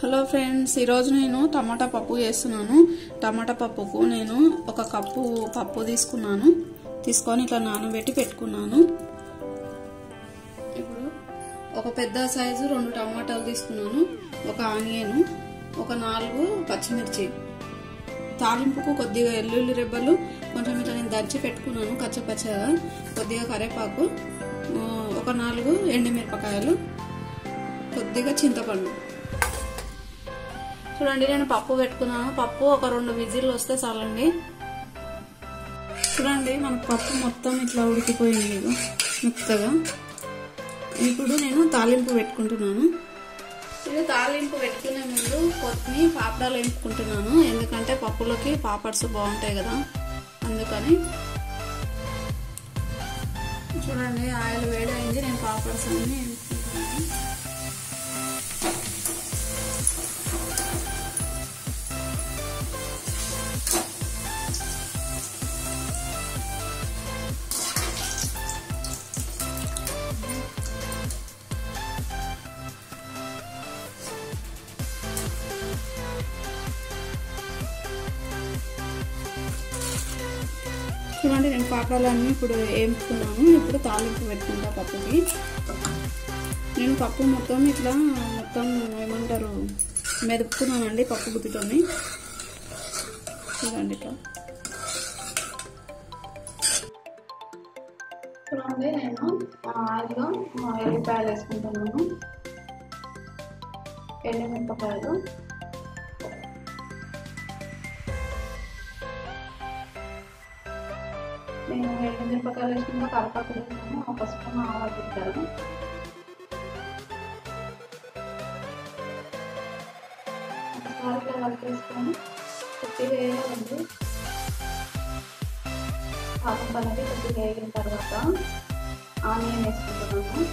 Hello friends ఈరోజు నేను టమాటా పప్పు చేస్తున్నాను. టమాటా పప్పుకు నేను ఒక కప్పు పప్పు తీసుకున్నాను. తీసుకొని ఇట్లా నానబెట్టి పెట్టుకున్నాను. ఇప్పుడు ఒక పెద్ద సైజు రెండు టమాటాలు తీసుకున్నాను. ఒక ఆనియన్ ఒక నాలుగు పచ్చిమిర్చి. తాలింపుకు కొద్దిగా ఎల్లుల్లి రెబ్బలు కొంచెం ఇట్లా నేను దంచి పెట్టుకున్నాను కచ్చపచ్చగా కొద్దిగా కరివేపాకు ఒక నాలుగు ఎండుమిరపకాయలు కొద్దిగా చింతపండు. చూడండి నేను పప్పు పెట్టుకున్నాను. పప్పు ఒక రెండు విజిల్లు వస్తే చాలండి. చూడండి మనకు పప్పు మొత్తం ఇట్లా ఉడికిపోయింది మెత్తగా. ఇప్పుడు నేను తాలింపు పెట్టుకుంటున్నాను. ఇది తాలింపు పెట్టుకునే ముందు కొత్తిమీ పాపడాలు వేపుకుంటున్నాను ఎందుకంటే పప్పులోకి పాపడ్స్ బాగుంటాయి కదా అందుకని. చూడండి ఆయిల్ వేడైంది నేను పాపడ్స్ అన్ని వేపుకుంటున్నాను చూడండి నేను పాపడాలన్నీ ఇప్పుడు వేపుకున్నాను ఇప్పుడు తాలింపు పెట్టుకుంటా పప్పుకి. నేను పప్పు మొత్తం ఇట్లా మొత్తం ఏమంటారు మెదుపుకున్నానండి పప్పు గుత్తితోని. చూడండి ఇట్లా. చూడండి నేను ఆయిల్లో ఎల్లిపాయలు వేసుకుంటున్నాను. ఎండుమిరపకాయలు. నేను ఎండుమిరపకాయలు వేసుకుంటే కరపాకు వేసాను ఒక స్పూన్ ఆవాలు పెట్టాను ఒకసారి ఇట్లా కలిపేసుకొని కొద్దిగా వేయాలండి పాపం అనేది కొద్దిగా వేగిన తర్వాత ఆనియన్ వేసుకుంటున్నాను.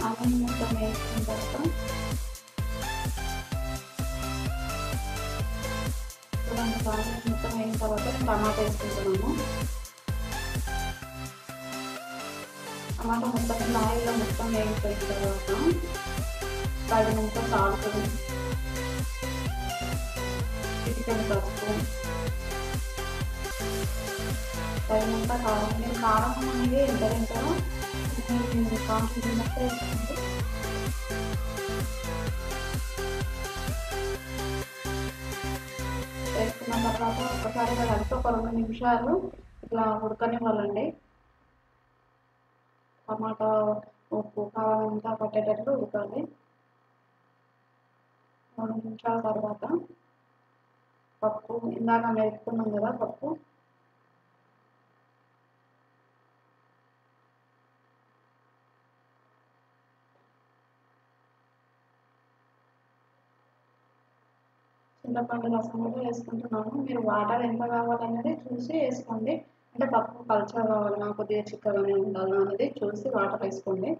ఆనియన్ మొత్తం వేసుకున్న తర్వాత చూడండి బాగా మొత్తం వేగిన తర్వాత టమాటా వేసుకుంటున్నాము టమాటా మొత్తం ఆయిల్లో మొత్తం వేగిపోయిన తర్వాత తగినంత సాల్ట్ చికెన్ పసుపు. తగినంత కారం నేను కారం అనేది ఎంత తింటారో వేసుకున్న తర్వాత ఒకసారి కలిపి ఒక రెండు నిమిషాలు ఇట్లా ఉడకనివ్వాలండి. టమాటా ఉప్పు కారం అంతా పట్టేటట్లు ఉడకాలి. మూడు నిమిషాల తర్వాత పప్పు ఇందాక మెరుపుకున్నాం కదా పప్పు. చింతపండు పండు కూడా వేసుకుంటున్నాము మీరు వాటర్ ఎంత కావాలనేది చూసి వేసుకోండి. అంటే పప్పు పల్చగా కావాలన్నా కొద్దిగా చిక్కగానే ఉండాలా అనేది చూసి వాటర్ వేసుకోండి.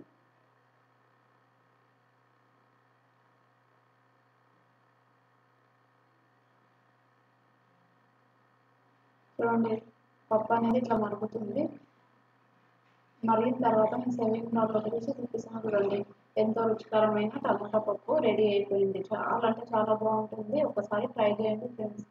చూడండి పప్పు అనేది ఇట్లా మరుగుతుంది. మరిగిన తర్వాత మీ సెవింగ్ దాంట్లో తీసి చూపిస్తాను చూడండి ఎంతో రుచికరమైన టమాటా పప్పు రెడీ అయిపోయింది. చాలా అంటే చాలా బాగుంటుంది. ఒకసారి ట్రై చేయండి ఫ్రెండ్స్.